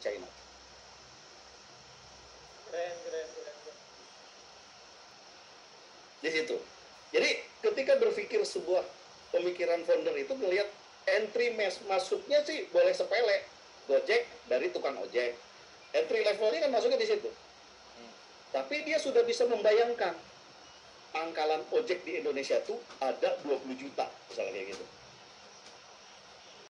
China. Keren, keren, keren. Di situ. Jadi ketika berpikir sebuah pemikiran founder itu melihat entry mas masuknya sih boleh sepele. Gojek dari tukang ojek. Entry levelnya kan masuknya di situ. Hmm. Tapi dia sudah bisa membayangkan pangkalan ojek di Indonesia itu ada 20 juta misalnya kayak gitu.